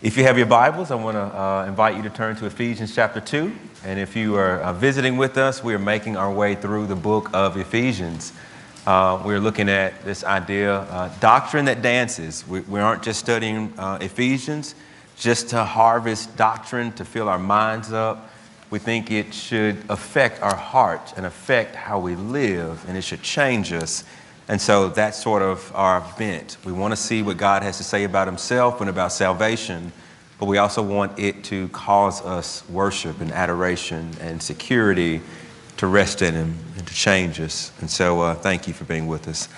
If you have your Bibles, I want to uh, invite you to turn to Ephesians chapter 2. And if you are uh, visiting with us, we are making our way through the book of Ephesians. Uh, we're looking at this idea, uh, doctrine that dances. We, we, aren't just studying uh, Ephesians just to harvest doctrine, to fill our minds up. We think it should affect our heart and affect how we live, and it should change us and so that's sort of our bent. We want to see what God has to say about Himself and about salvation, but we also want it to cause us worship and adoration and security to rest in Him and to change us. And so uh, thank you for being with us.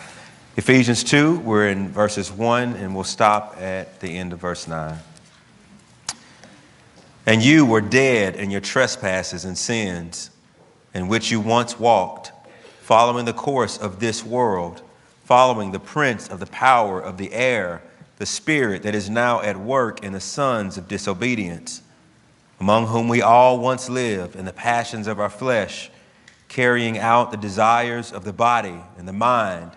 Ephesians 2, we're in verses 1, and we'll stop at the end of verse 9. And you were dead in your trespasses and sins, in which you once walked following the course of this world, following the prince of the power of the air, the spirit that is now at work in the sons of disobedience, among whom we all once lived in the passions of our flesh, carrying out the desires of the body and the mind,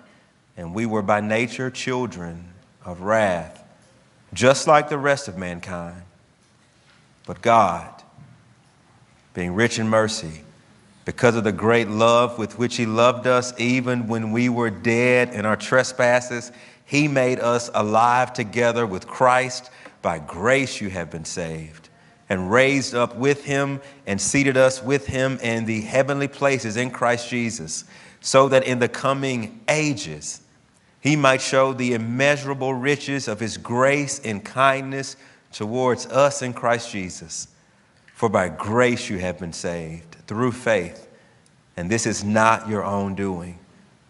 and we were by nature children of wrath, just like the rest of mankind. But God, being rich in mercy, because of the great love with which He loved us, even when we were dead in our trespasses, He made us alive together with Christ. By grace you have been saved, and raised up with Him, and seated us with Him in the heavenly places in Christ Jesus, so that in the coming ages He might show the immeasurable riches of His grace and kindness towards us in Christ Jesus. For by grace you have been saved through faith. And this is not your own doing,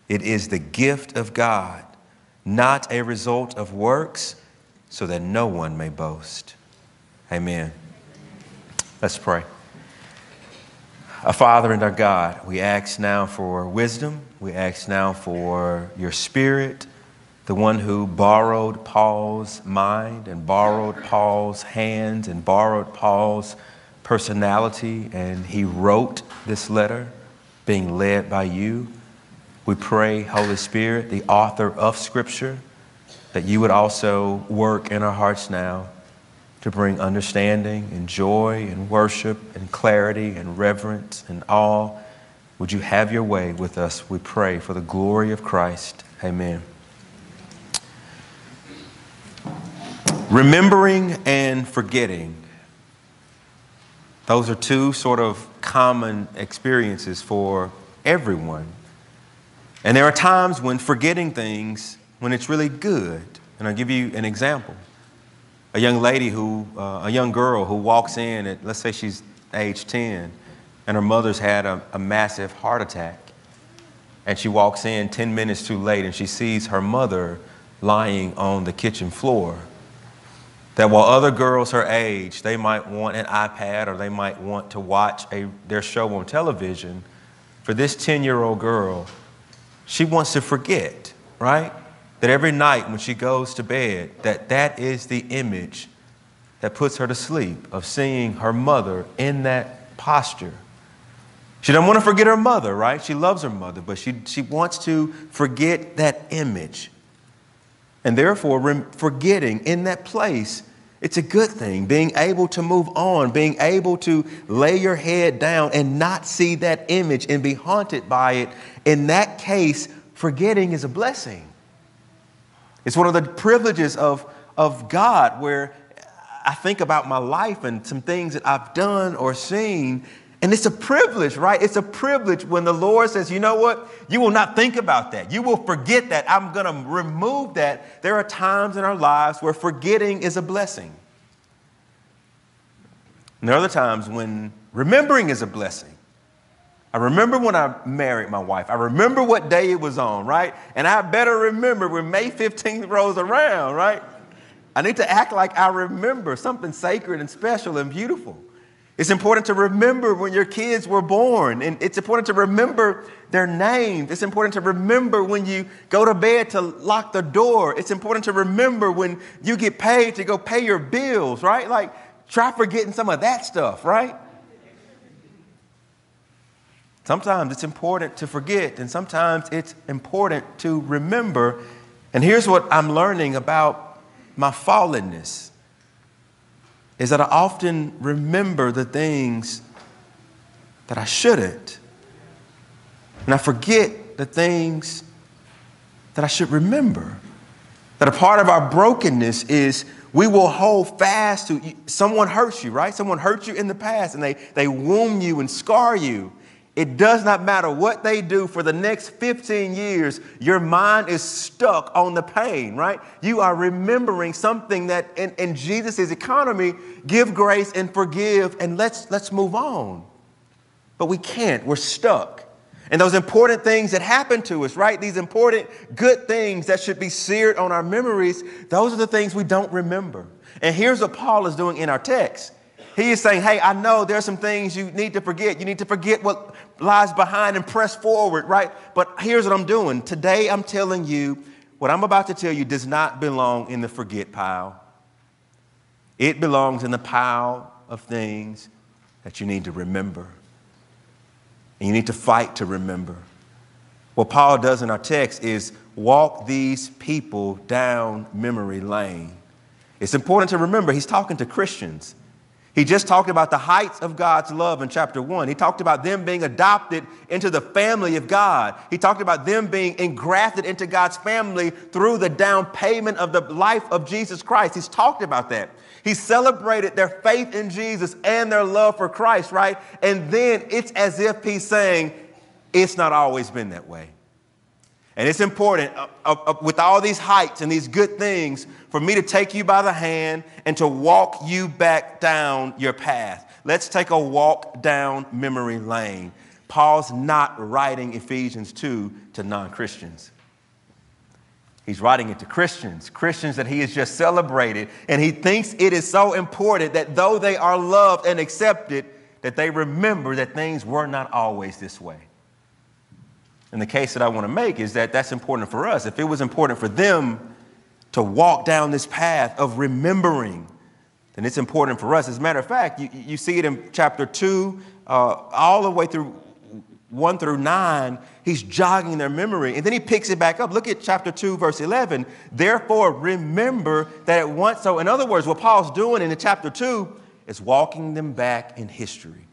it is the gift of God, not a result of works, so that no one may boast. Amen. Let's pray. Our Father and our God, we ask now for wisdom. We ask now for your Spirit, the one who borrowed Paul's mind and borrowed Paul's hands and borrowed Paul's personality, and he wrote this letter being led by you. We pray, Holy Spirit, the author of Scripture, that you would also work in our hearts now to bring understanding and joy and worship and clarity and reverence and awe. Would you have your way with us? We pray for the glory of Christ. Amen. Remembering and forgetting those are two sort of common experiences for everyone. And there are times when forgetting things, when it's really good. And I'll give you an example. A young lady who, uh, a young girl who walks in at, let's say she's age 10, and her mother's had a, a massive heart attack. And she walks in 10 minutes too late and she sees her mother lying on the kitchen floor that while other girls her age, they might want an iPad or they might want to watch a, their show on television, for this 10 year old girl, she wants to forget, right? That every night when she goes to bed, that that is the image that puts her to sleep of seeing her mother in that posture. She doesn't want to forget her mother, right? She loves her mother, but she, she wants to forget that image. And therefore, forgetting in that place, it's a good thing. Being able to move on, being able to lay your head down and not see that image and be haunted by it. In that case, forgetting is a blessing. It's one of the privileges of, of God where I think about my life and some things that I've done or seen, and it's a privilege, right? It's a privilege when the Lord says, you know what? You will not think about that. You will forget that. I'm going to remove that. There are times in our lives where forgetting is a blessing. And there are other times when remembering is a blessing. I remember when I married my wife. I remember what day it was on, right? And I better remember when May 15th rolls around, right? I need to act like I remember something sacred and special and beautiful. It's important to remember when your kids were born, and it's important to remember their names. It's important to remember when you go to bed to lock the door. It's important to remember when you get paid to go pay your bills, right? Like, try forgetting some of that stuff, right? Sometimes it's important to forget, and sometimes it's important to remember. And here's what I'm learning about my fallenness is that I often remember the things that I shouldn't. And I forget the things that I should remember. That a part of our brokenness is we will hold fast to someone hurts you, right? Someone hurt you in the past and they, they wound you and scar you. It does not matter what they do for the next 15 years, your mind is stuck on the pain, right? You are remembering something that in, in Jesus' economy, give grace and forgive and let's, let's move on. But we can't, we're stuck. And those important things that happen to us, right? These important good things that should be seared on our memories, those are the things we don't remember. And here's what Paul is doing in our text. He is saying, Hey, I know there's some things you need to forget. You need to forget what lies behind and press forward, right? But here's what I'm doing. Today, I'm telling you what I'm about to tell you does not belong in the forget pile, it belongs in the pile of things that you need to remember. And you need to fight to remember. What Paul does in our text is walk these people down memory lane. It's important to remember he's talking to Christians. He just talked about the heights of God's love in chapter one. He talked about them being adopted into the family of God. He talked about them being engrafted into God's family through the down payment of the life of Jesus Christ. He's talked about that. He celebrated their faith in Jesus and their love for Christ, right? And then it's as if he's saying, it's not always been that way. And it's important uh, uh, uh, with all these heights and these good things for me to take you by the hand and to walk you back down your path. Let's take a walk down memory lane. Paul's not writing Ephesians 2 to non Christians. He's writing it to Christians, Christians that he has just celebrated. And he thinks it is so important that though they are loved and accepted, that they remember that things were not always this way. And the case that I want to make is that that's important for us. If it was important for them to walk down this path of remembering, then it's important for us. As a matter of fact, you, you see it in chapter 2, uh, all the way through 1 through 9, he's jogging their memory. And then he picks it back up. Look at chapter 2, verse 11. Therefore, remember that at once. So, in other words, what Paul's doing in chapter 2 is walking them back in history.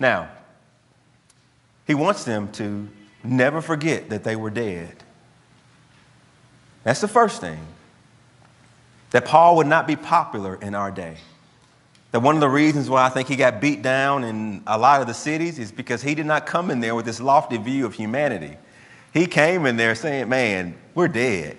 Now, he wants them to never forget that they were dead. That's the first thing. That Paul would not be popular in our day. That one of the reasons why I think he got beat down in a lot of the cities is because he did not come in there with this lofty view of humanity. He came in there saying, Man, we're dead,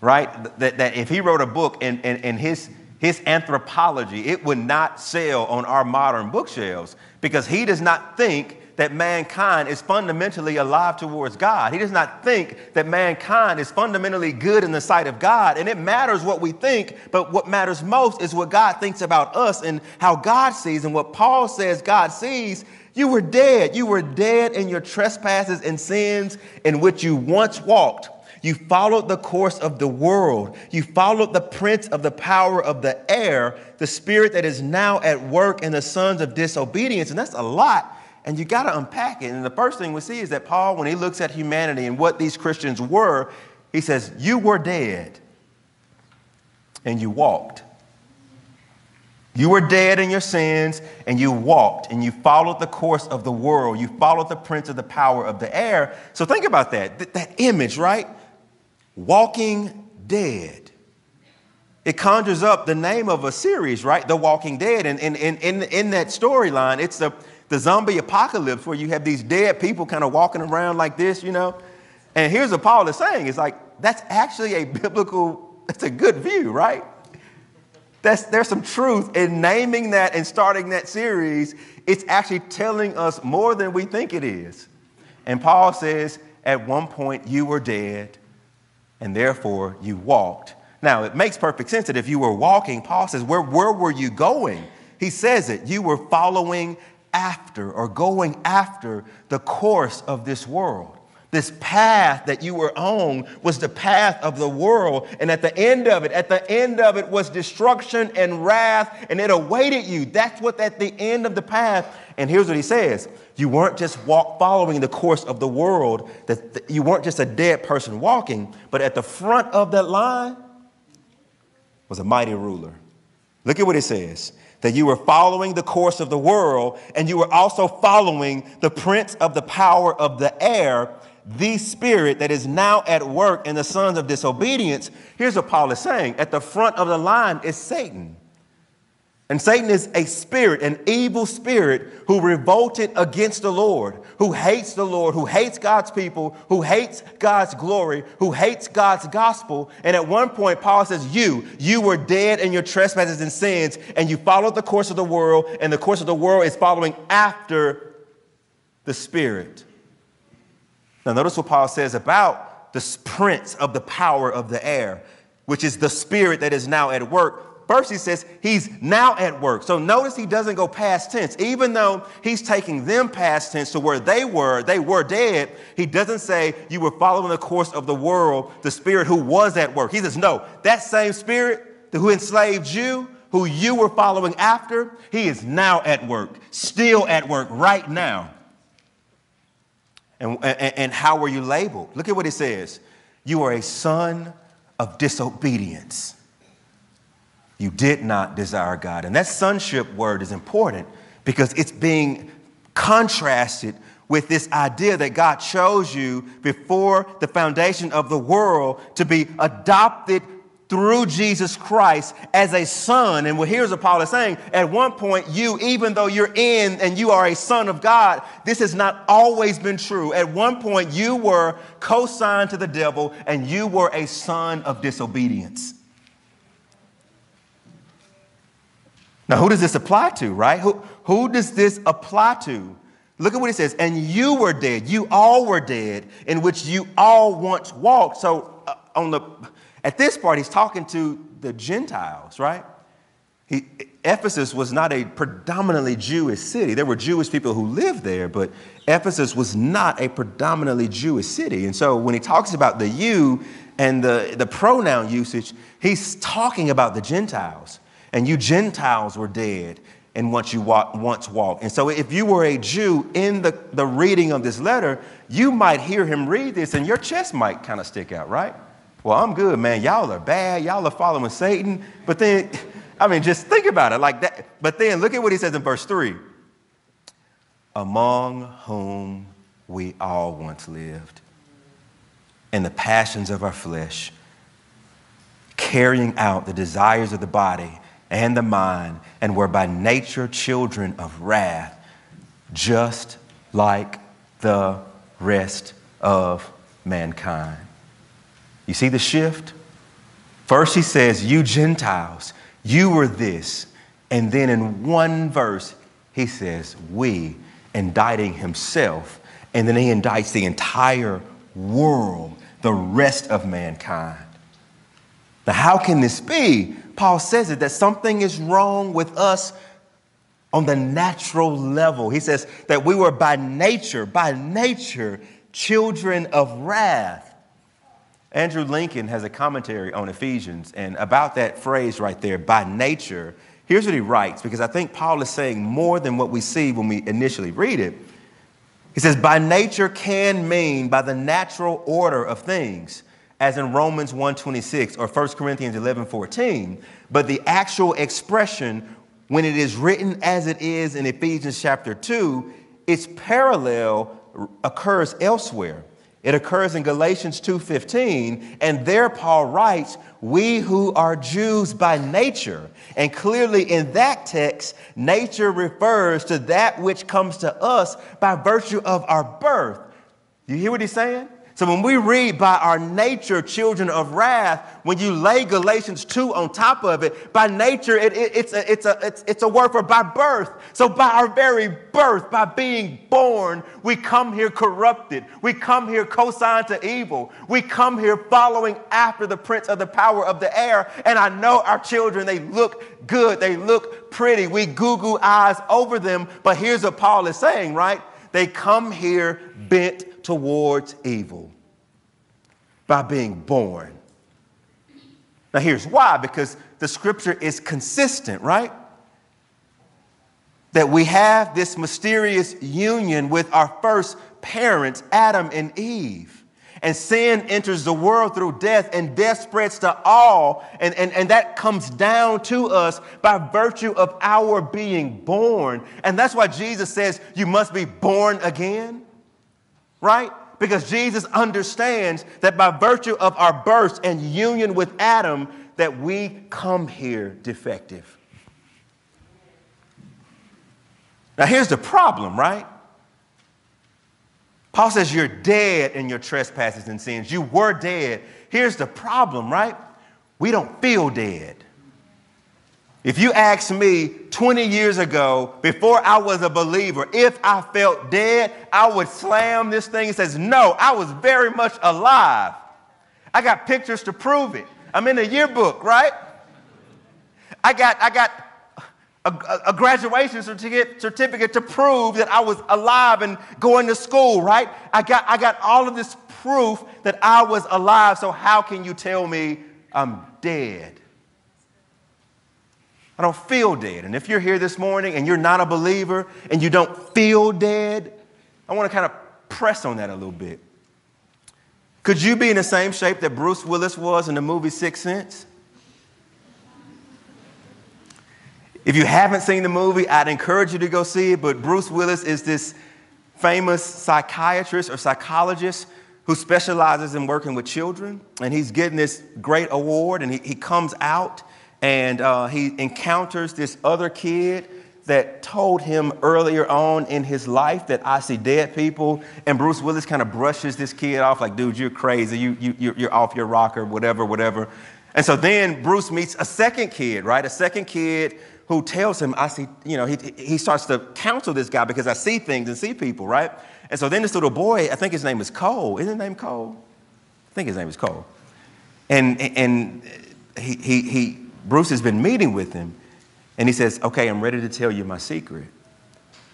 right? That, that if he wrote a book and, and, and his, his anthropology, it would not sell on our modern bookshelves because he does not think that mankind is fundamentally alive towards God. He does not think that mankind is fundamentally good in the sight of God. And it matters what we think, but what matters most is what God thinks about us and how God sees. And what Paul says God sees you were dead. You were dead in your trespasses and sins in which you once walked. You followed the course of the world. You followed the prince of the power of the air, the spirit that is now at work in the sons of disobedience. And that's a lot and you got to unpack it. And the first thing we see is that Paul, when he looks at humanity and what these Christians were, he says, You were dead and you walked. You were dead in your sins and you walked and you followed the course of the world. You followed the prince of the power of the air. So think about that, Th- that image, right? Walking dead. It conjures up the name of a series, right? The Walking Dead. And in, in, in, in that storyline, it's the the zombie apocalypse where you have these dead people kind of walking around like this, you know. And here's what Paul is saying: it's like that's actually a biblical, that's a good view, right? That's, there's some truth in naming that and starting that series. It's actually telling us more than we think it is. And Paul says, at one point you were dead, and therefore you walked. Now, it makes perfect sense that if you were walking, Paul says, where, where were you going? He says it. You were following after or going after the course of this world. This path that you were on was the path of the world. And at the end of it, at the end of it was destruction and wrath, and it awaited you. That's what at the end of the path. And here's what he says you weren't just walk following the course of the world, that you weren't just a dead person walking, but at the front of that line was a mighty ruler. Look at what it says that you were following the course of the world, and you were also following the prince of the power of the air, the spirit that is now at work in the sons of disobedience. Here's what Paul is saying at the front of the line is Satan. And Satan is a spirit, an evil spirit who revolted against the Lord, who hates the Lord, who hates God's people, who hates God's glory, who hates God's gospel. And at one point, Paul says, You, you were dead in your trespasses and sins, and you followed the course of the world, and the course of the world is following after the spirit. Now, notice what Paul says about the prince of the power of the air, which is the spirit that is now at work First, he says he's now at work. So notice he doesn't go past tense. Even though he's taking them past tense to where they were, they were dead, he doesn't say you were following the course of the world, the spirit who was at work. He says, no, that same spirit who enslaved you, who you were following after, he is now at work, still at work right now. And, and, and how were you labeled? Look at what it says. You are a son of disobedience. You did not desire God. And that sonship word is important because it's being contrasted with this idea that God chose you before the foundation of the world to be adopted through Jesus Christ as a son. And here's what Paul is saying. At one point, you, even though you're in and you are a son of God, this has not always been true. At one point, you were co signed to the devil and you were a son of disobedience. Now, who does this apply to, right? Who, who does this apply to? Look at what he says. And you were dead. You all were dead, in which you all once walked. So, uh, on the at this part, he's talking to the Gentiles, right? He, Ephesus was not a predominantly Jewish city. There were Jewish people who lived there, but Ephesus was not a predominantly Jewish city. And so when he talks about the you and the, the pronoun usage, he's talking about the Gentiles and you Gentiles were dead and once you walk, once walked. And so if you were a Jew in the, the reading of this letter, you might hear him read this and your chest might kind of stick out, right? Well, I'm good, man. Y'all are bad. Y'all are following Satan. But then, I mean, just think about it like that. But then look at what he says in verse 3 Among whom we all once lived in the passions of our flesh, carrying out the desires of the body and the mind, and were by nature children of wrath, just like the rest of mankind. You see the shift? First, he says, You Gentiles, you were this. And then in one verse, he says, We, indicting himself. And then he indicts the entire world, the rest of mankind. Now, how can this be? Paul says it that something is wrong with us on the natural level. He says that we were by nature, by nature, children of wrath. Andrew Lincoln has a commentary on Ephesians, and about that phrase right there, by nature, here's what he writes, because I think Paul is saying more than what we see when we initially read it. He says, by nature can mean by the natural order of things as in Romans 1:26 or 1 Corinthians 11:14, but the actual expression when it is written as it is in Ephesians chapter 2, its parallel occurs elsewhere. It occurs in Galatians 2:15, and there Paul writes, "We who are Jews by nature." And clearly in that text, nature refers to that which comes to us by virtue of our birth. You hear what he's saying? So when we read by our nature, children of wrath, when you lay Galatians 2 on top of it, by nature, it, it, it's, a, it's, a, it's, it's a word for by birth. So by our very birth, by being born, we come here corrupted. We come here co-signed to evil. We come here following after the prince of the power of the air. And I know our children, they look good. They look pretty. We goo goo eyes over them. But here's what Paul is saying, right? They come here bent towards evil by being born. Now, here's why because the scripture is consistent, right? That we have this mysterious union with our first parents, Adam and Eve. And sin enters the world through death, and death spreads to all. And, and, and that comes down to us by virtue of our being born. And that's why Jesus says, You must be born again, right? Because Jesus understands that by virtue of our birth and union with Adam, that we come here defective. Now, here's the problem, right? Paul says you're dead in your trespasses and sins. You were dead. Here's the problem, right? We don't feel dead. If you asked me 20 years ago, before I was a believer, if I felt dead, I would slam this thing and says, no, I was very much alive. I got pictures to prove it. I'm in the yearbook, right? I got, I got a, a, graduation certificate, certificate to prove that I was alive and going to school, right? I got, I got all of this proof that I was alive, so how can you tell me I'm dead? I don't feel dead. And if you're here this morning and you're not a believer and you don't feel dead, I want to kind of press on that a little bit. Could you be in the same shape that Bruce Willis was in the movie Sixth Sense? If you haven't seen the movie, I'd encourage you to go see it. But Bruce Willis is this famous psychiatrist or psychologist who specializes in working with children. And he's getting this great award, and he, he comes out and uh, he encounters this other kid that told him earlier on in his life that I see dead people. And Bruce Willis kind of brushes this kid off, like, dude, you're crazy. You, you, you're off your rocker, whatever, whatever. And so then Bruce meets a second kid, right? A second kid who tells him, I see, you know, he, he starts to counsel this guy because I see things and see people, right? And so then this little boy, I think his name is Cole. Isn't his name Cole? I think his name is Cole. And, and he, he, he Bruce has been meeting with him, and he says, Okay, I'm ready to tell you my secret.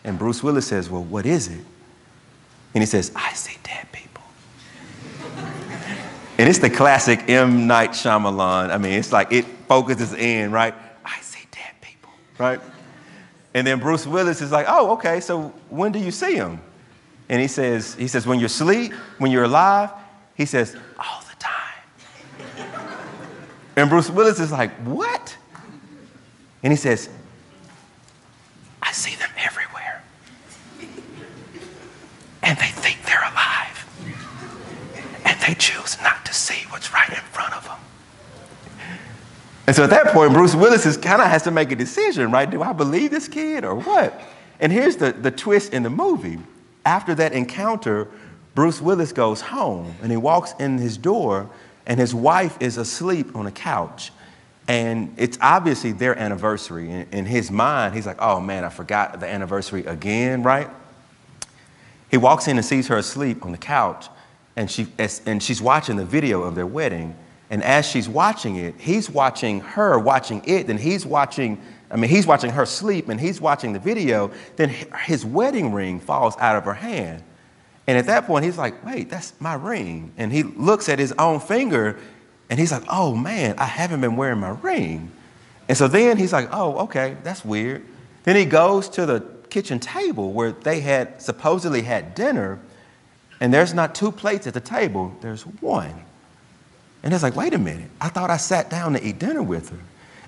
And Bruce Willis says, Well, what is it? And he says, I see dead people. and it's the classic M. Night Shyamalan. I mean, it's like it focuses in, right? I see dead people, right? And then Bruce Willis is like, Oh, okay, so when do you see them? And he says, he says, when you're asleep, when you're alive, he says, all the and Bruce Willis is like, What? And he says, I see them everywhere. And they think they're alive. And they choose not to see what's right in front of them. And so at that point, Bruce Willis is kind of has to make a decision, right? Do I believe this kid or what? And here's the, the twist in the movie. After that encounter, Bruce Willis goes home and he walks in his door and his wife is asleep on a couch. And it's obviously their anniversary. In, in his mind, he's like, oh man, I forgot the anniversary again, right? He walks in and sees her asleep on the couch, and, she, and she's watching the video of their wedding. And as she's watching it, he's watching her watching it, and he's watching, I mean, he's watching her sleep, and he's watching the video. Then his wedding ring falls out of her hand. And at that point, he's like, wait, that's my ring. And he looks at his own finger and he's like, oh man, I haven't been wearing my ring. And so then he's like, oh, okay, that's weird. Then he goes to the kitchen table where they had supposedly had dinner, and there's not two plates at the table, there's one. And he's like, wait a minute, I thought I sat down to eat dinner with her.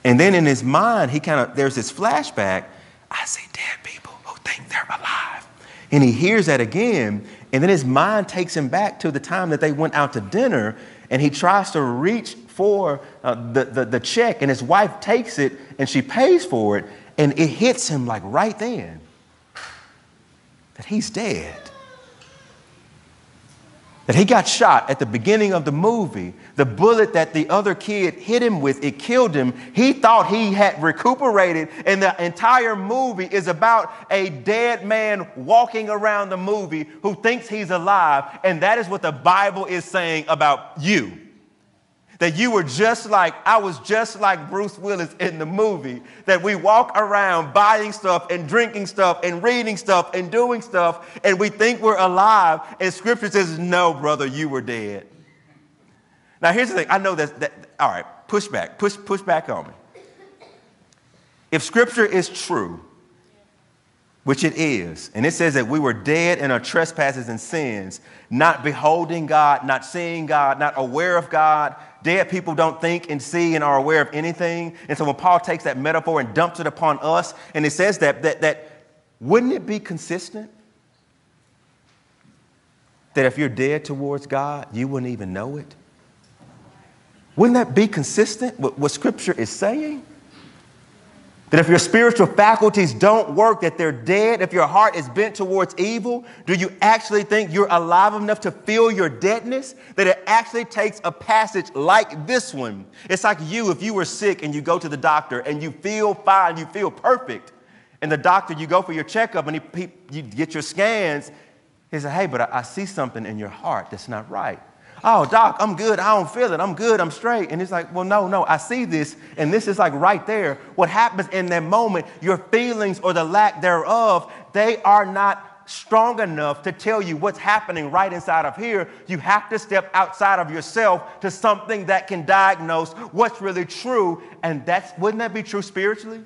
And then in his mind, he kind of, there's this flashback I see dead people who think they're alive. And he hears that again, and then his mind takes him back to the time that they went out to dinner, and he tries to reach for uh, the, the, the check, and his wife takes it and she pays for it, and it hits him like right then that he's dead that he got shot at the beginning of the movie. The bullet that the other kid hit him with, it killed him. He thought he had recuperated, and the entire movie is about a dead man walking around the movie who thinks he's alive. And that is what the Bible is saying about you that you were just like, I was just like Bruce Willis in the movie, that we walk around buying stuff and drinking stuff and reading stuff and doing stuff, and we think we're alive, and scripture says, No, brother, you were dead. Now, here's the thing I know that, that all right, push back, push, push back on me. If scripture is true, which it is. And it says that we were dead in our trespasses and sins, not beholding God, not seeing God, not aware of God. Dead people don't think and see and are aware of anything. And so when Paul takes that metaphor and dumps it upon us, and it says that, that, that wouldn't it be consistent? That if you're dead towards God, you wouldn't even know it? Wouldn't that be consistent with what Scripture is saying? That if your spiritual faculties don't work, that they're dead, if your heart is bent towards evil, do you actually think you're alive enough to feel your deadness? That it actually takes a passage like this one. It's like you, if you were sick and you go to the doctor and you feel fine, you feel perfect. And the doctor, you go for your checkup and he, he, you get your scans. He says, Hey, but I, I see something in your heart that's not right. Oh, doc, I'm good. I don't feel it. I'm good. I'm straight. And it's like, well, no, no, I see this. And this is like right there. What happens in that moment, your feelings or the lack thereof, they are not strong enough to tell you what's happening right inside of here. You have to step outside of yourself to something that can diagnose what's really true. And that's, wouldn't that be true spiritually?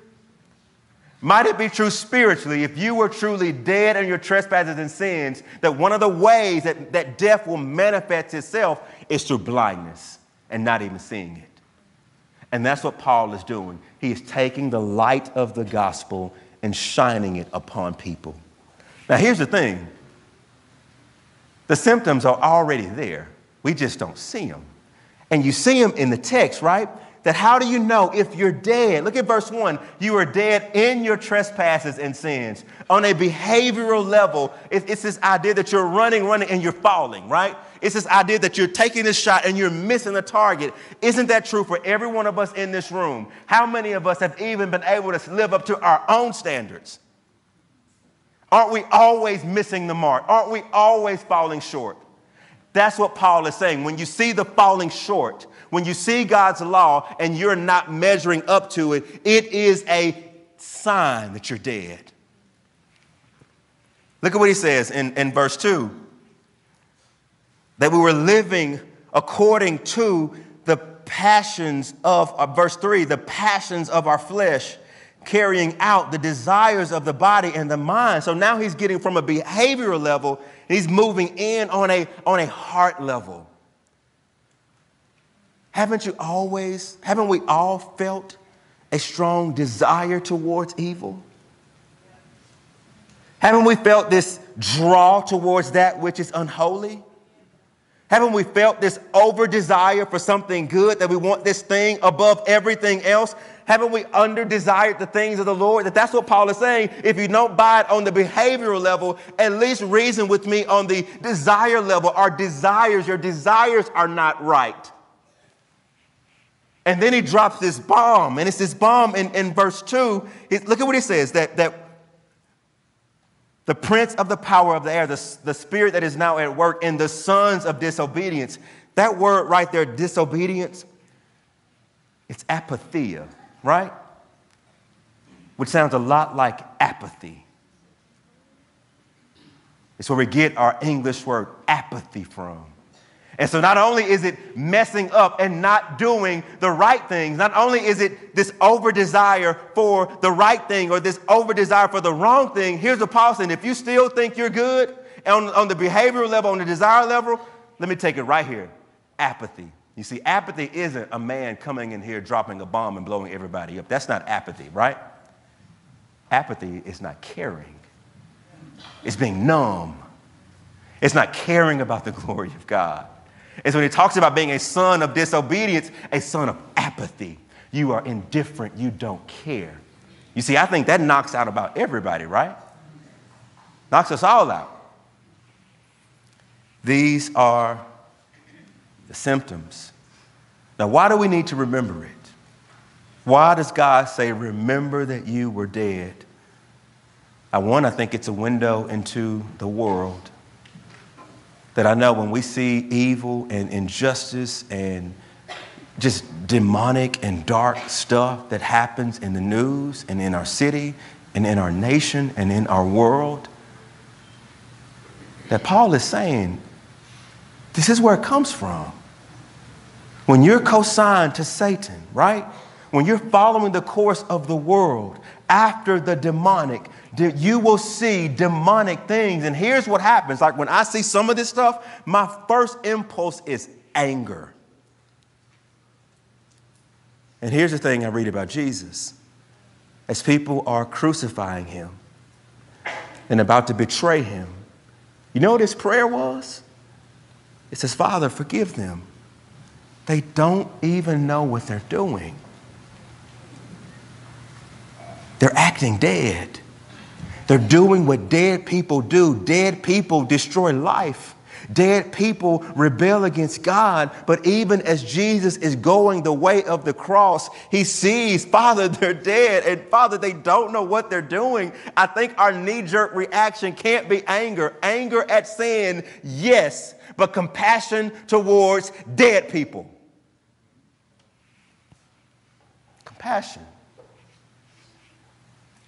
Might it be true spiritually if you were truly dead in your trespasses and sins, that one of the ways that, that death will manifest itself is through blindness and not even seeing it? And that's what Paul is doing. He is taking the light of the gospel and shining it upon people. Now, here's the thing the symptoms are already there, we just don't see them. And you see them in the text, right? That how do you know if you're dead? Look at verse 1. You are dead in your trespasses and sins. On a behavioral level, it's this idea that you're running, running, and you're falling, right? It's this idea that you're taking this shot and you're missing the target. Isn't that true for every one of us in this room? How many of us have even been able to live up to our own standards? Aren't we always missing the mark? Aren't we always falling short? That's what Paul is saying. When you see the falling short, when you see God's law and you're not measuring up to it, it is a sign that you're dead. Look at what he says in, in verse 2 that we were living according to the passions of, uh, verse 3, the passions of our flesh, carrying out the desires of the body and the mind. So now he's getting from a behavioral level, he's moving in on a, on a heart level. Haven't you always, haven't we all felt a strong desire towards evil? Haven't we felt this draw towards that which is unholy? Haven't we felt this over desire for something good, that we want this thing above everything else? Haven't we under desired the things of the Lord? That that's what Paul is saying. If you don't buy it on the behavioral level, at least reason with me on the desire level. Our desires, your desires are not right. And then he drops this bomb, and it's this bomb in, in verse 2. look at what he says that, that the prince of the power of the air, the, the spirit that is now at work in the sons of disobedience. That word right there, disobedience, it's apatheia, right? Which sounds a lot like apathy. It's where we get our English word apathy from. And so not only is it messing up and not doing the right things, not only is it this over desire for the right thing or this over desire for the wrong thing, here's the Paul saying, if you still think you're good on, on the behavioral level, on the desire level, let me take it right here. Apathy. You see, apathy isn't a man coming in here dropping a bomb and blowing everybody up. That's not apathy, right? Apathy is not caring. It's being numb. It's not caring about the glory of God. So when he talks about being a son of disobedience, a son of apathy. You are indifferent, you don't care. You see, I think that knocks out about everybody, right? Knocks us all out. These are the symptoms. Now, why do we need to remember it? Why does God say, Remember that you were dead? I want I think it's a window into the world that I know when we see evil and injustice and just demonic and dark stuff that happens in the news and in our city and in our nation and in our world, that Paul is saying, this is where it comes from. When you're co signed to Satan, right? when you're following the course of the world after the demonic, you will see demonic things. And here's what happens like when I see some of this stuff, my first impulse is anger. And here's the thing I read about Jesus as people are crucifying him and about to betray him. You know what his prayer was? It says, Father, forgive them. They don't even know what they're doing. They're acting dead. They're doing what dead people do. Dead people destroy life. Dead people rebel against God. But even as Jesus is going the way of the cross, he sees, Father, they're dead. And Father, they don't know what they're doing. I think our knee jerk reaction can't be anger. Anger at sin, yes, but compassion towards dead people. Compassion.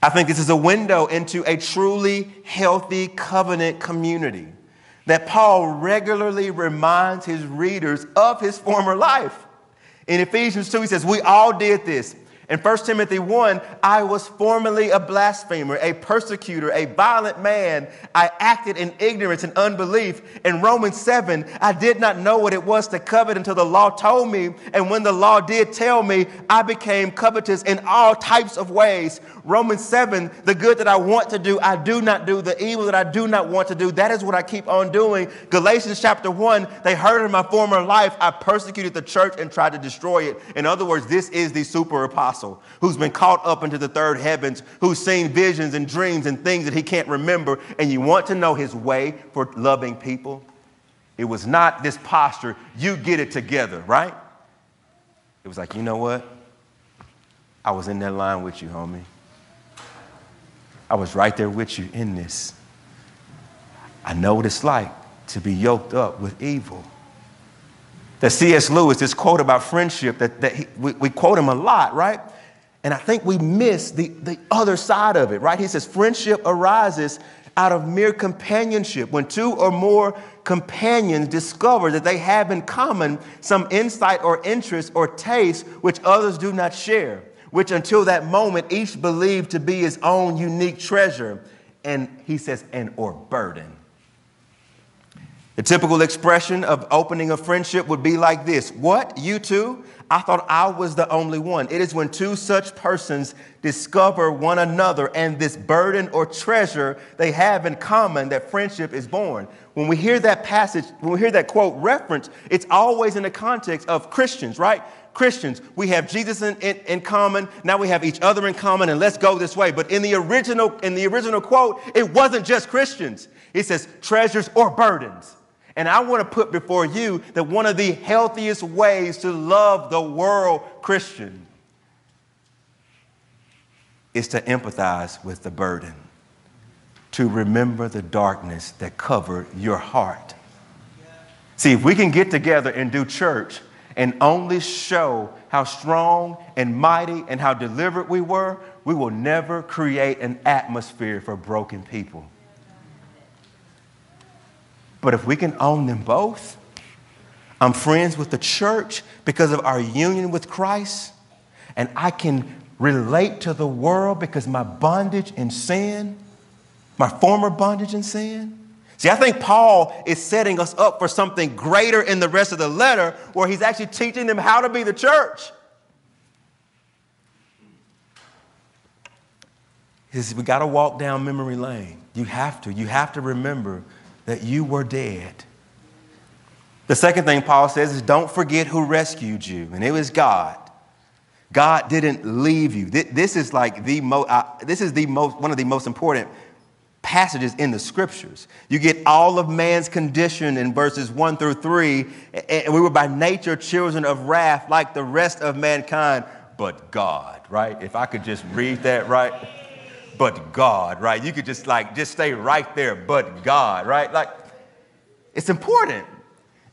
I think this is a window into a truly healthy covenant community that Paul regularly reminds his readers of his former life. In Ephesians 2, he says, We all did this. In 1 Timothy 1, I was formerly a blasphemer, a persecutor, a violent man. I acted in ignorance and unbelief. In Romans 7, I did not know what it was to covet until the law told me. And when the law did tell me, I became covetous in all types of ways. Romans 7, the good that I want to do, I do not do. The evil that I do not want to do, that is what I keep on doing. Galatians chapter 1, they heard in my former life, I persecuted the church and tried to destroy it. In other words, this is the super apostle apostle who's been caught up into the third heavens, who's seen visions and dreams and things that he can't remember, and you want to know his way for loving people? It was not this posture, you get it together, right? It was like, you know what? I was in that line with you, homie. I was right there with you in this. I know what it's like to be yoked up with evil that C.S. Lewis, this quote about friendship, that, that he, we, we quote him a lot, right? And I think we miss the, the other side of it, right? He says, friendship arises out of mere companionship. When two or more companions discover that they have in common some insight or interest or taste which others do not share, which until that moment each believed to be his own unique treasure, and he says, and or burden. The typical expression of opening a friendship would be like this What? You two? I thought I was the only one. It is when two such persons discover one another and this burden or treasure they have in common that friendship is born. When we hear that passage, when we hear that quote reference, it's always in the context of Christians, right? Christians, we have Jesus in, in, in, common. Now we have each other in common, and let's go this way. But in the original, in the original quote, it wasn't just Christians. It says treasures or burdens. And I want to put before you that one of the healthiest ways to love the world Christian is to empathize with the burden, to remember the darkness that covered your heart. See, if we can get together and do church and only show how strong and mighty and how deliberate we were, we will never create an atmosphere for broken people. But if we can own them both, I'm friends with the church because of our union with Christ, and I can relate to the world because my bondage in sin, my former bondage in sin. See, I think Paul is setting us up for something greater in the rest of the letter where he's actually teaching them how to be the church. He says, We got to walk down memory lane. You have to. You have to remember that you were dead. The second thing Paul says is don't forget who rescued you, and it was God. God didn't leave you. This is like the most, uh, this is the most, one of the most important passages in the scriptures. You get all of man's condition in verses one through three, and we were by nature children of wrath like the rest of mankind, but God, right? If I could just read that right but God, right? You could just like, just stay right there, but God, right? Like, it's important.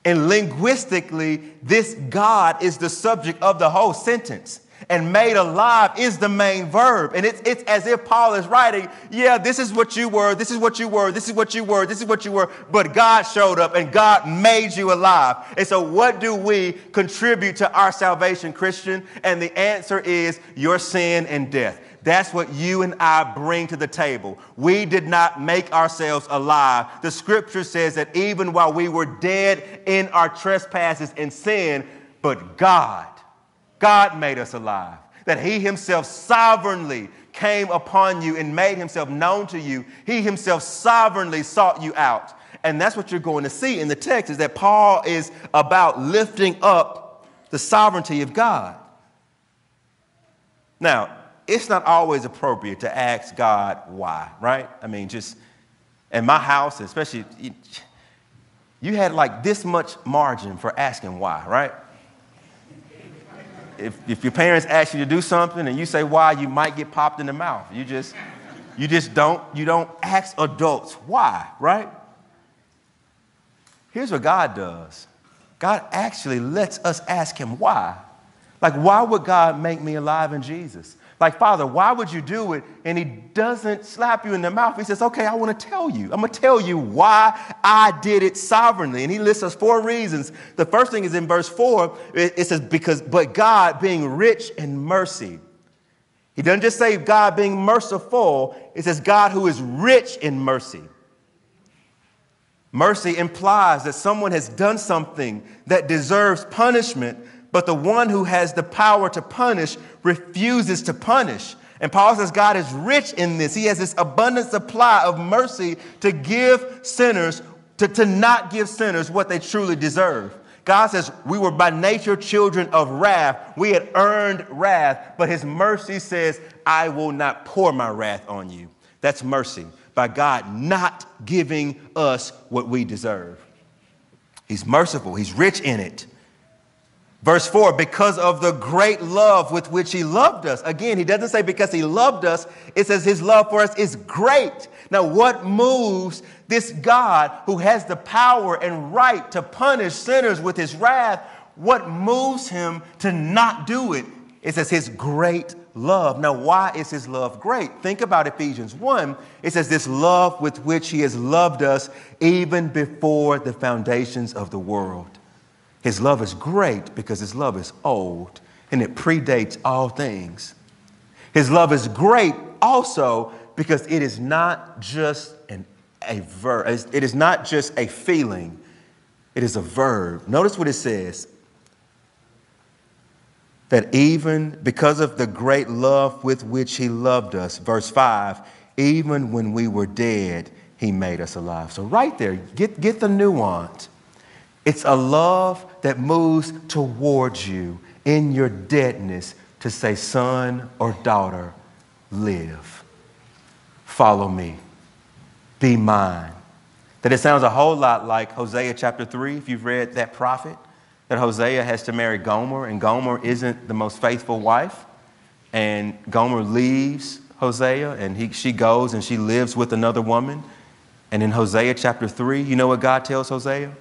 And linguistically, this God is the subject of the whole sentence. And made alive is the main verb. And it's, it's as if Paul is writing, yeah, this is what you were, this is what you were, this is what you were, this is what you were, but God showed up and God made you alive. And so, what do we contribute to our salvation, Christian? And the answer is your sin and death. That's what you and I bring to the table. We did not make ourselves alive. The scripture says that even while we were dead in our trespasses and sin, but God, God made us alive. That He Himself sovereignly came upon you and made Himself known to you. He Himself sovereignly sought you out. And that's what you're going to see in the text is that Paul is about lifting up the sovereignty of God. Now, it's not always appropriate to ask God why, right? I mean, just in my house, especially, you had like this much margin for asking why, right? If, if your parents ask you to do something and you say why, you might get popped in the mouth. You just, you just don't, you don't ask adults why, right? Here's what God does. God actually lets us ask him why. Like, why would God make me alive in Jesus? Like, Father, why would you do it? And he doesn't slap you in the mouth. He says, Okay, I want to tell you. I'm going to tell you why I did it sovereignly. And he lists us four reasons. The first thing is in verse four it says, Because, but God being rich in mercy. He doesn't just say God being merciful, it says God who is rich in mercy. Mercy implies that someone has done something that deserves punishment, but the one who has the power to punish refuses to punish. And Paul says God is rich in this. He has this abundant supply of mercy to give sinners, to, to not give sinners what they truly deserve. God says we were by nature children of wrath. We had earned wrath, but his mercy says, I will not pour my wrath on you. That's mercy by God not giving us what we deserve. He's merciful, he's rich in it. Verse 4, because of the great love with which he loved us. Again, he doesn't say because he loved us, it says his love for us is great. Now, what moves this God who has the power and right to punish sinners with his wrath? What moves him to not do it? It says his great love. Now, why is his love great? Think about Ephesians 1. It says, This love with which he has loved us even before the foundations of the world. His love is great because his love is old and it predates all things. His love is great also because it is not just an, a verb, it is not just a feeling, it is a verb. Notice what it says that even because of the great love with which he loved us, verse 5, even when we were dead, he made us alive. So, right there, get, get the nuance. It's a love that moves towards you in your deadness to say, son or daughter, live. Follow me. Be mine. That it sounds a whole lot like Hosea chapter 3, if you've read that prophet, that Hosea has to marry Gomer, and Gomer isn't the most faithful wife. And Gomer leaves Hosea, and he, she goes and she lives with another woman. And in Hosea chapter 3, you know what God tells Hosea?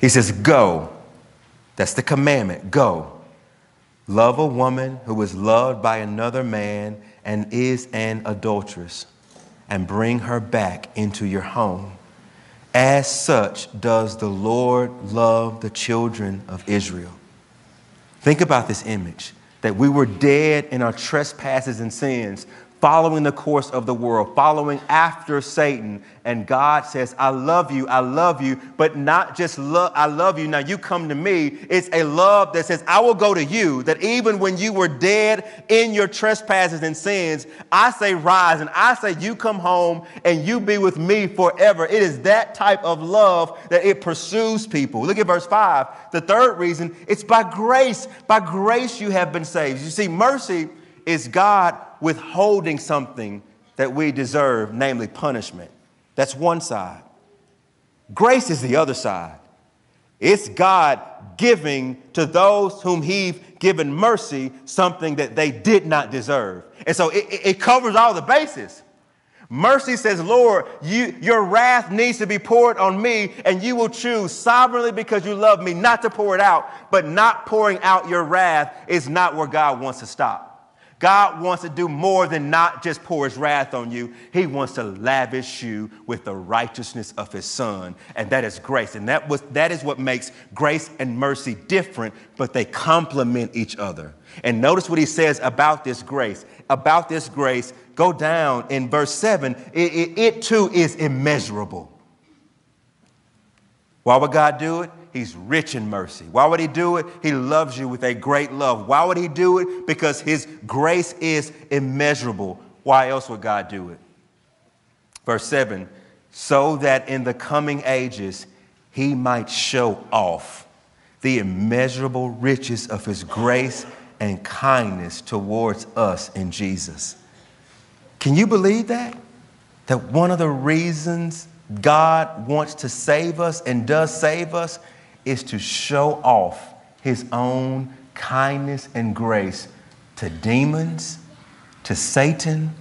He says, Go. That's the commandment. Go. Love a woman who is loved by another man and is an adulteress, and bring her back into your home. As such does the Lord love the children of Israel. Think about this image that we were dead in our trespasses and sins, following the course of the world, following after Satan. And God says, I love you, I love you, but not just love, I love you, now you come to me. It's a love that says, I will go to you, that even when you were dead in your trespasses and sins, I say, rise, and I say, you come home and you be with me forever. It is that type of love that it pursues people. Look at verse 5. The third reason, it's by grace. By grace you have been saved. You see, mercy is God withholding something that we deserve, namely punishment. That's one side. Grace is the other side. It's God giving to those whom He's given mercy something that they did not deserve. And so it, it covers all the bases. Mercy says, Lord, you, your wrath needs to be poured on me, and you will choose sovereignly because you love me not to pour it out, but not pouring out your wrath is not where God wants to stop. God wants to do more than not just pour his wrath on you. He wants to lavish you with the righteousness of his son. And that is grace. And that, was, that is what makes grace and mercy different, but they complement each other. And notice what he says about this grace. About this grace, go down in verse 7. it, it, it too is immeasurable. Why would God do it? He's rich in mercy. Why would he do it? He loves you with a great love. Why would he do it? Because his grace is immeasurable. Why else would God do it? Verse 7 so that in the coming ages he might show off the immeasurable riches of his grace and kindness towards us in Jesus. Can you believe that? That one of the reasons God wants to save us and does save us is to show off his own kindness and grace to demons, to Satan,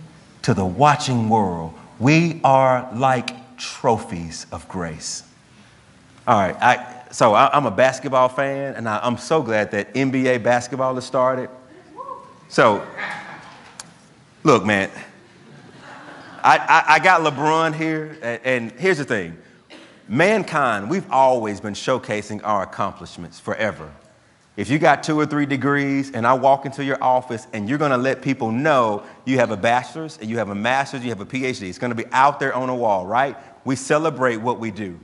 to the watching world. We are like trophies of grace. All right, I, so I, am a basketball fan, and I, I'm so glad that NBA basketball has started. So, look, man, I, I, I got LeBron here, and, and here's the thing mankind, we've always been showcasing our accomplishments forever. If you got two or three degrees and I walk into your office and you're going to let people know you have a bachelor's and you have a master's, you have a PhD, it's going to be out there on a wall, right? We celebrate what we do.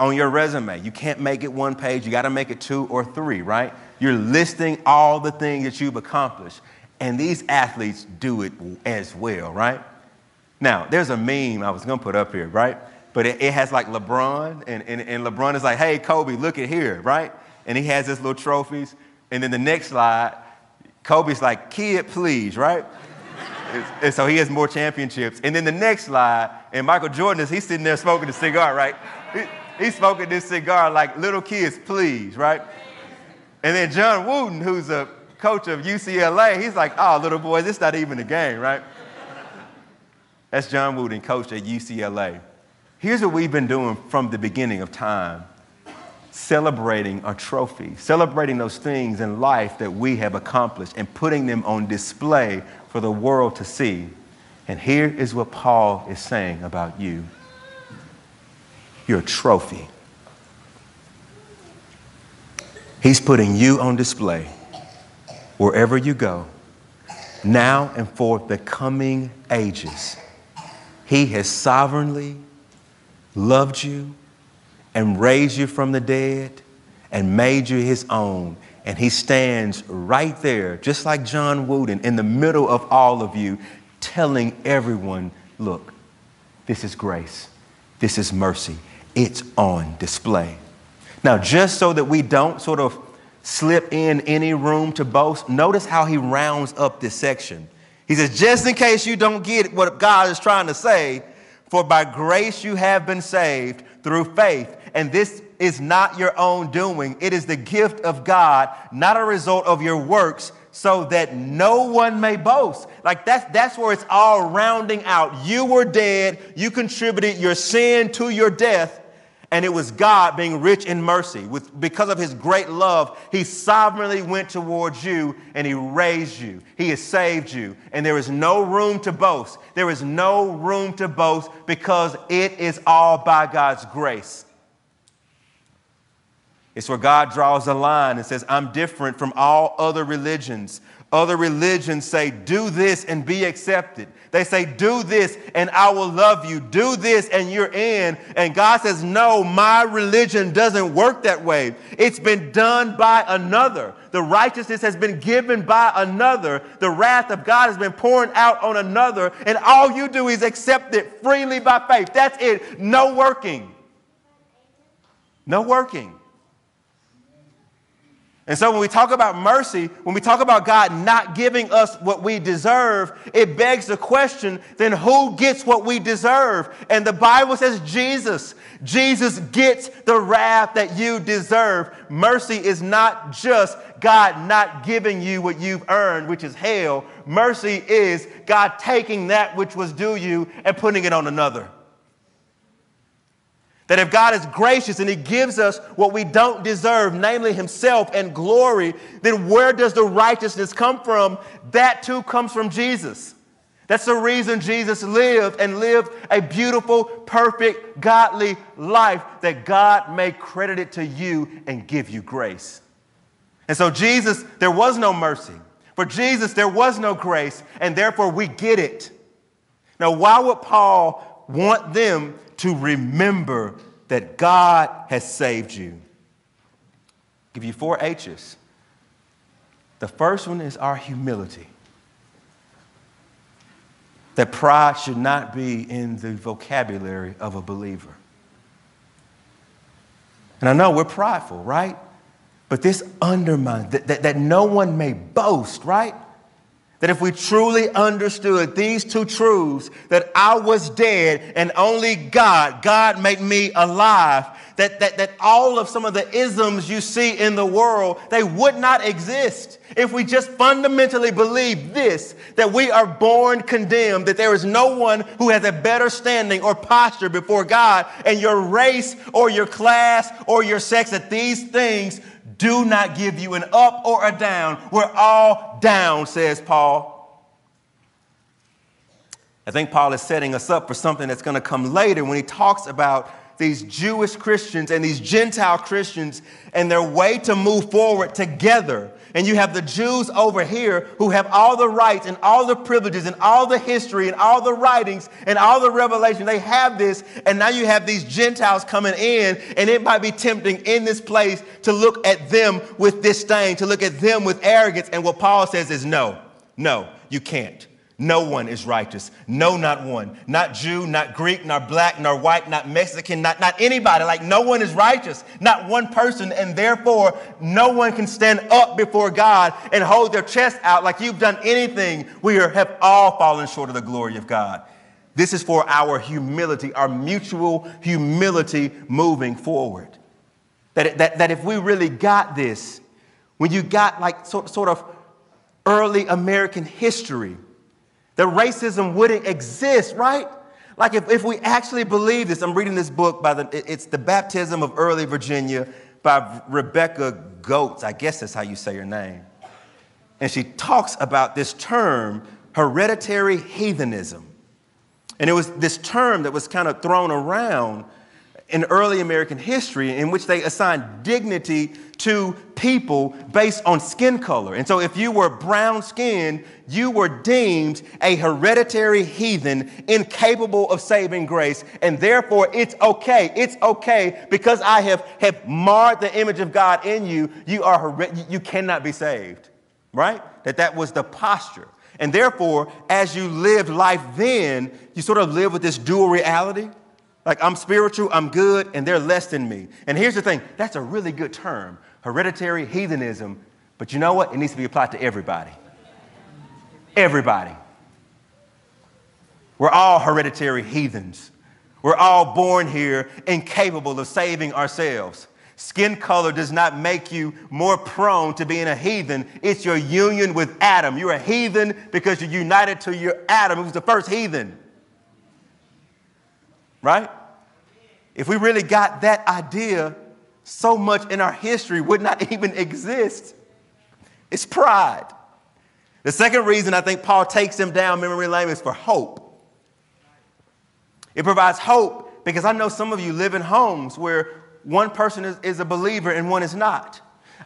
On your resume, you can't make it one page, you got to make it two or three, right? You're listing all the things that you've accomplished. And these athletes do it as well, right? Now, there's a meme I was going to put up here, right? but it, it has like LeBron, and, and, and LeBron is like, hey, Kobe, look at here, right? And he has his little trophies. And then the next slide, Kobe's like, kid, please, right? and so he has more championships. And then the next slide, and Michael Jordan is, he's sitting there smoking a cigar, right? He, he's smoking this cigar like, little kids, please, right? And then John Wooden, who's a coach of UCLA, he's like, oh, little boys, it's not even a game, right? That's John Wooden, coach at UCLA. Here's what we've been doing from the beginning of time celebrating a trophy, celebrating those things in life that we have accomplished and putting them on display for the world to see. And here is what Paul is saying about you you're a trophy. He's putting you on display wherever you go, now and for the coming ages. He has sovereignly loved you and raised you from the dead and made you his own. And he stands right there, just like John Wooden, in the middle of all of you, telling everyone, look, this is grace, this is mercy, it's on display. Now, just so that we don't sort of slip in any room to boast, notice how he rounds up this section. He says, just in case you don't get what God is trying to say, for by grace you have been saved through faith. And this is not your own doing, it is the gift of God, not a result of your works, so that no one may boast. Like that's, that's where it's all rounding out. You were dead, you contributed your sin to your death and it was God being rich in mercy. With, because of his great love, he sovereignly went towards you and he raised you. He has saved you. And there is no room to boast. There is no room to boast because it is all by God's grace. It's where God draws a line and says, I'm different from all other religions. Other religions say, do this and be accepted. They say, do this and I will love you. Do this and you're in. And God says, no, my religion doesn't work that way. It's been done by another. The righteousness has been given by another. The wrath of God has been poured out on another. And all you do is accept it freely by faith. That's it. No working. No working. And so when we talk about mercy, when we talk about God not giving us what we deserve, it begs the question then who gets what we deserve? And the Bible says Jesus. Jesus gets the wrath that you deserve. Mercy is not just God not giving you what you've earned, which is hell. Mercy is God taking that which was due you and putting it on another. That if God is gracious and He gives us what we don't deserve, namely Himself and glory, then where does the righteousness come from? That too comes from Jesus. That's the reason Jesus lived and lived a beautiful, perfect, godly life that God may credit it to you and give you grace. And so, Jesus, there was no mercy. For Jesus, there was no grace, and therefore we get it. Now, why would Paul want them to remember that God has saved you. I'll give you four H's. The first one is our humility. That pride should not be in the vocabulary of a believer. And I know we're prideful, right? But this undermines that, that, that no one may boast, right? That if we truly understood these two truths, that I was dead and only God, God made me alive, that, that, that all of some of the isms you see in the world, they would not exist. If we just fundamentally believe this, that we are born condemned, that there is no one who has a better standing or posture before God, and your race or your class or your sex, that these things do not give you an up or a down. We're all down, says Paul. I think Paul is setting us up for something that's going to come later when he talks about these Jewish Christians and these Gentile Christians and their way to move forward together. And you have the Jews over here who have all the rights and all the privileges and all the history and all the writings and all the revelation. They have this. And now you have these Gentiles coming in. And it might be tempting in this place to look at them with disdain, to look at them with arrogance. And what Paul says is no, no, you can't. No one is righteous. No, not one. Not Jew, not Greek, not black, nor white, not Mexican, not, not anybody. Like, no one is righteous. Not one person. And therefore, no one can stand up before God and hold their chest out like you've done anything. We are, have all fallen short of the glory of God. This is for our humility, our mutual humility moving forward. That, that, that if we really got this, when you got like sort of early American history, that racism wouldn't exist, right? Like if, if we actually believe this, I'm reading this book by the, it's The Baptism of Early Virginia by Rebecca Goetz. I guess that's how you say your name. And she talks about this term, hereditary heathenism. And it was this term that was kind of thrown around in early American history in which they assigned dignity to people based on skin color. And so if you were brown skinned, you were deemed a hereditary heathen, incapable of saving grace. And therefore, it's okay. It's okay because I have, have marred the image of God in you. You, are, you cannot be saved, right? That that was the posture. And therefore, as you lived life then, you sort of live with this dual reality like I'm spiritual, I'm good, and they're less than me. And here's the thing that's a really good term hereditary heathenism. But you know what? It needs to be applied to everybody. Everybody. We're all hereditary heathens. We're all born here incapable of saving ourselves. Skin color does not make you more prone to being a heathen. It's your union with Adam. You're a heathen because you're united to your Adam, who's the first heathen. Right? If we really got that idea, so much in our history would not even exist. It's pride. The second reason I think Paul takes them down memory lane is for hope. It provides hope because I know some of you live in homes where one person is, is a believer and one is not.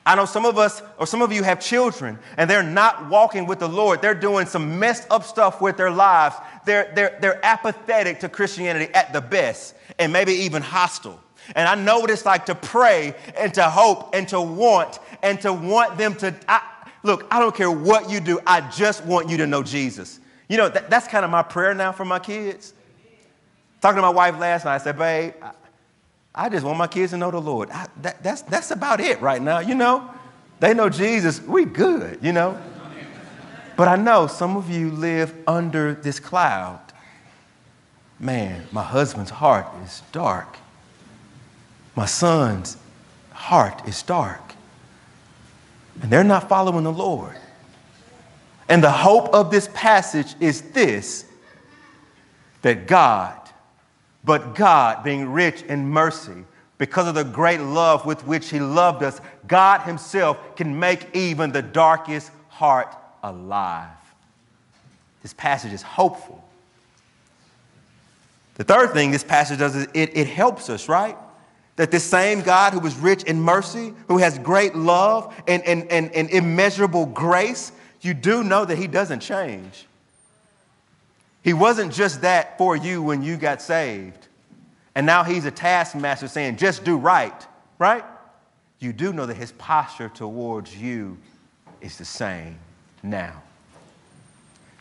I know some of us, or some of you have children, and they're not walking with the Lord. They're doing some messed up stuff with their lives. They're, they're, they're apathetic to Christianity at the best, and maybe even hostile. And I know what it's like to pray and to hope and to want and to want them to. I, look, I don't care what you do, I just want you to know Jesus. You know, that, that's kind of my prayer now for my kids. Talking to my wife last night, I said, babe, I just want my kids to know the Lord. I, that, that's, that's about it right now, you know? They know Jesus, we good, you know? But I know some of you live under this cloud. Man, my husband's heart is dark. My son's heart is dark. And they're not following the Lord. And the hope of this passage is this that God, but God, being rich in mercy, because of the great love with which He loved us, God Himself can make even the darkest heart alive. This passage is hopeful. The third thing this passage does is it, it helps us, right? That this same God who is rich in mercy, who has great love and, and, and, and immeasurable grace, you do know that He doesn't change. He wasn't just that for you when you got saved. And now He's a taskmaster saying, just do right, right? You do know that His posture towards you is the same now.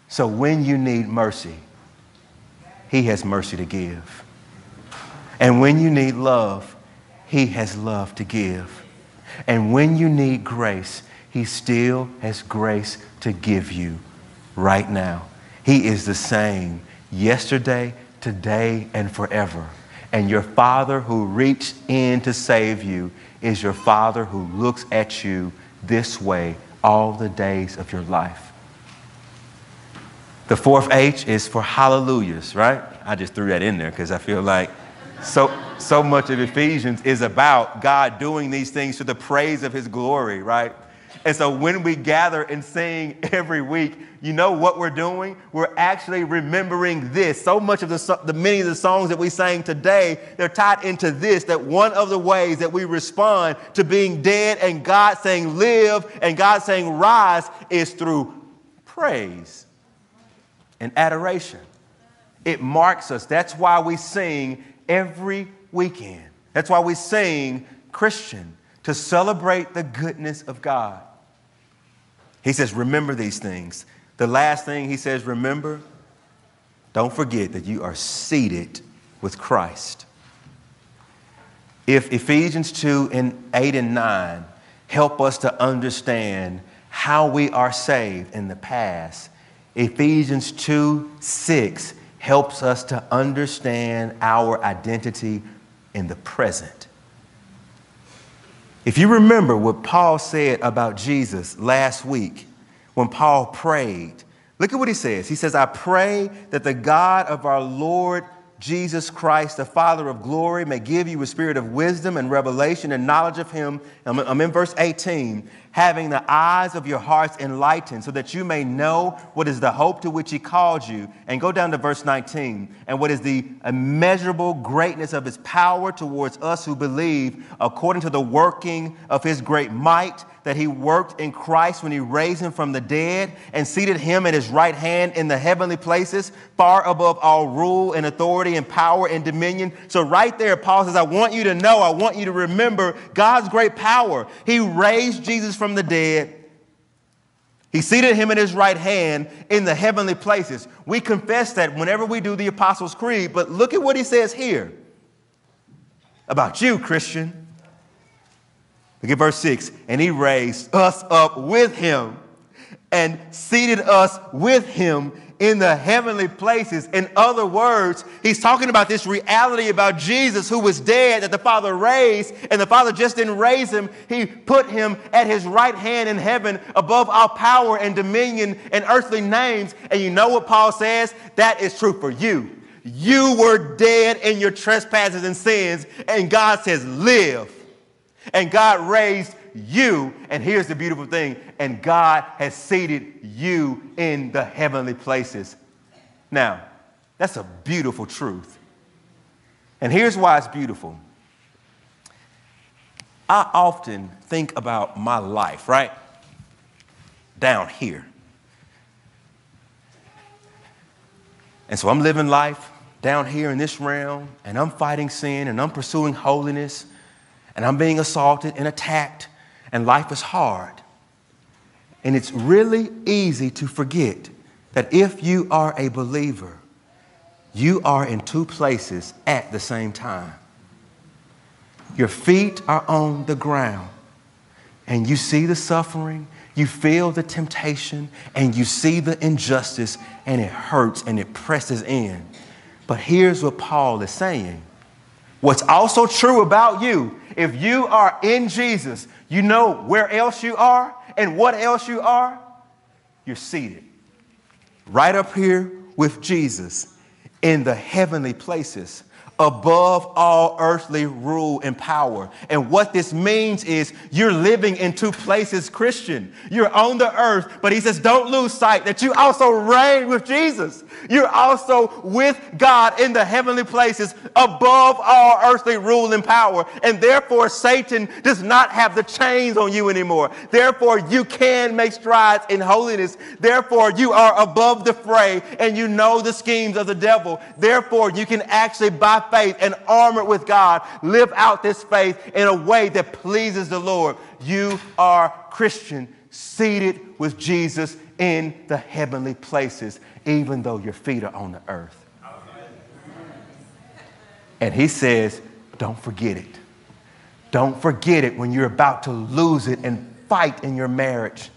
So when you need mercy, He has mercy to give. And when you need love, He has love to give. And when you need grace, He still has grace to give you right now. He is the same yesterday, today, and forever. And your Father who reached in to save you is your Father who looks at you this way all the days of your life. The fourth H is for hallelujahs, right? I just threw that in there because I feel like so, so much of Ephesians is about God doing these things to the praise of his glory, right? And so when we gather and sing every week, you know what we're doing? We're actually remembering this. So much of the, the many of the songs that we sang today, they're tied into this, that one of the ways that we respond to being dead and God saying live and God saying rise is through praise and adoration. It marks us. That's why we sing every weekend. That's why we sing Christian to celebrate the goodness of God. He says, Remember these things. The last thing he says, Remember, don't forget that you are seated with Christ. If Ephesians 2 and 8 and 9 help us to understand how we are saved in the past, Ephesians 2 6 helps us to understand our identity in the present. If you remember what Paul said about Jesus last week when Paul prayed, look at what he says. He says, I pray that the God of our Lord Jesus Christ, the Father of glory, may give you a spirit of wisdom and revelation and knowledge of him. I'm in verse 18 having the eyes of your hearts enlightened, so that you may know what is the hope to which he called you. And go down to verse 19. And what is the immeasurable greatness of his power towards us who believe, according to the working of his great might that he worked in Christ when he raised him from the dead and seated him at his right hand in the heavenly places, far above all rule and authority and power and dominion. So, right there, Paul says, I want you to know, I want you to remember God's great power. He raised Jesus from the dead. He seated him at his right hand in the heavenly places. We confess that whenever we do the Apostles' Creed, but look at what he says here about you, Christian. Look at verse 6. And he raised us up with him and seated us with him in the heavenly places. In other words, he's talking about this reality about Jesus who was dead that the Father raised, and the Father just didn't raise him. He put him at his right hand in heaven above all power and dominion and earthly names. And you know what Paul says? That is true for you. You were dead in your trespasses and sins, and God says, live. And God raised you. And here's the beautiful thing and God has seated you in the heavenly places. Now, that's a beautiful truth. And here's why it's beautiful. I often think about my life, right? Down here. And so I'm living life down here in this realm, and I'm fighting sin, and I'm pursuing holiness, and I'm being assaulted and attacked, and life is hard. And it's really easy to forget that if you are a believer, you are in two places at the same time. Your feet are on the ground, and you see the suffering, you feel the temptation, and you see the injustice, and it hurts and it presses in. But here's what Paul is saying What's also true about you, if you are in Jesus, you know where else you are and what else you are? You're seated right up here with Jesus in the heavenly places above all earthly rule and power. And what this means is you're living in two places, Christian. You're on the earth, but he says, don't lose sight that you also reign with Jesus. You're also with God in the heavenly places above all earthly rule and power. And therefore, Satan does not have the chains on you anymore. Therefore, you can make strides in holiness. Therefore, you are above the fray and you know the schemes of the devil. Therefore, you can actually, by faith and armored with God, live out this faith in a way that pleases the Lord. You are Christian, seated with Jesus in the heavenly places, even though your feet are on the earth. And he says, Don't forget it. Don't forget it when you're about to lose it and fight in your marriage.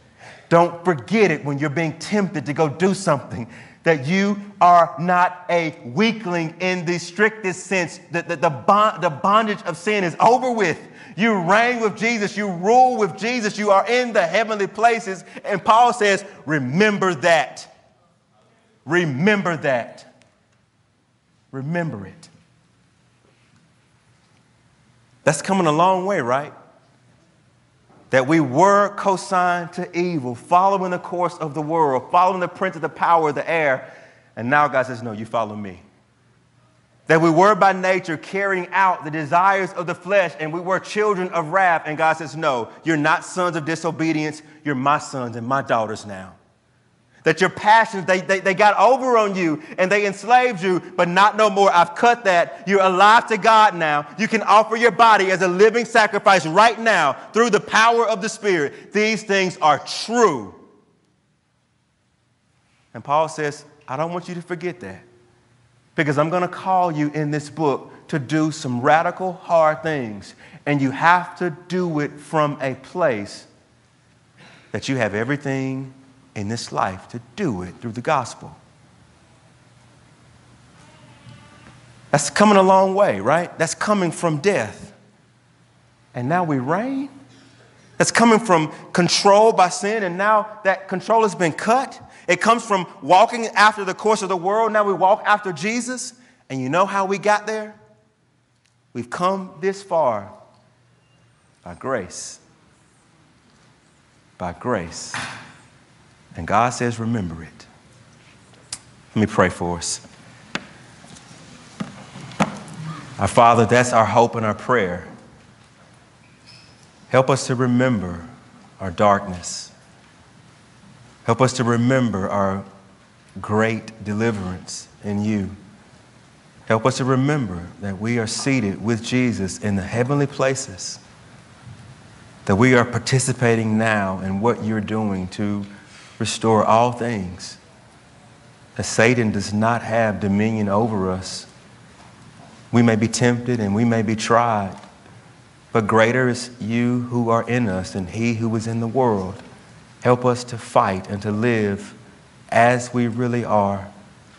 Don't forget it when you're being tempted to go do something that you are not a weakling in the strictest sense, that the, the, bond, the bondage of sin is over with. You reign with Jesus, you rule with Jesus, you are in the heavenly places. And Paul says, Remember that. Remember that. Remember it. That's coming a long way, right? That we were consigned to evil, following the course of the world, following the prince of the power of the air. And now God says, No, you follow me. That we were by nature carrying out the desires of the flesh and we were children of wrath. And God says, No, you're not sons of disobedience. You're my sons and my daughters now that your passions, they, they, they got over on you and they enslaved you, but not no more. I've cut that. You're alive to God now. You can offer your body as a living sacrifice right now through the power of the Spirit. These things are true. And Paul says, I don't want you to forget that because I'm going to call you in this book to do some radical, hard things. And you have to do it from a place that you have everything in this life to do it through the gospel. That's coming a long way, right? That's coming from death. And now we reign. That's coming from control by sin, and now that control has been cut. It comes from walking after the course of the world. Now we walk after Jesus. And you know how we got there? We've come this far by grace. By grace. And God says, remember it. Let me pray for us. Our Father, that's our hope and our prayer. Help us to remember our darkness. Help us to remember our great deliverance in you. Help us to remember that we are seated with Jesus in the heavenly places, that we are participating now in what you're doing to restore all things. That Satan does not have dominion over us. We may be tempted and we may be tried, but greater is you who are in us than he who is in the world. Help us to fight and to live as we really are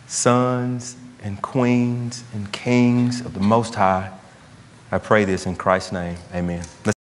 sons and queens and kings of the Most High. I pray this in Christ's name. Amen. Let's